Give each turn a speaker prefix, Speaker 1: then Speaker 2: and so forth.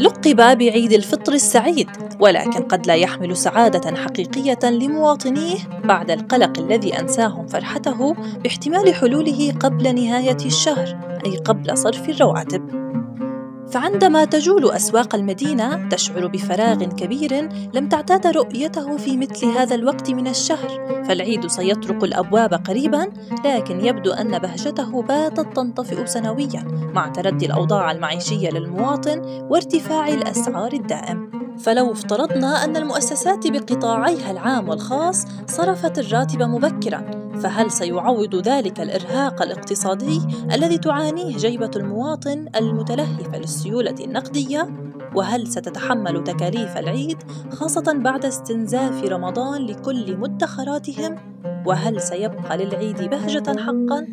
Speaker 1: لقب بعيد الفطر السعيد ولكن قد لا يحمل سعادة حقيقية لمواطنيه بعد القلق الذي أنساهم فرحته باحتمال حلوله قبل نهاية الشهر أي قبل صرف الرواتب. فعندما تجول أسواق المدينة تشعر بفراغ كبير لم تعتاد رؤيته في مثل هذا الوقت من الشهر فالعيد سيطرق الأبواب قريبا لكن يبدو أن بهجته باتت تنطفئ سنويا مع تردي الأوضاع المعيشية للمواطن وارتفاع الأسعار الدائم. فلو افترضنا أن المؤسسات بقطاعيها العام والخاص صرفت الراتب مبكرا فهل سيعوض ذلك الإرهاق الاقتصادي الذي تعانيه جيبة المواطن المتلهفه للسيولة النقدية؟ وهل ستتحمل تكاليف العيد خاصة بعد استنزاف رمضان لكل مدخراتهم؟ وهل سيبقى للعيد بهجة حقا؟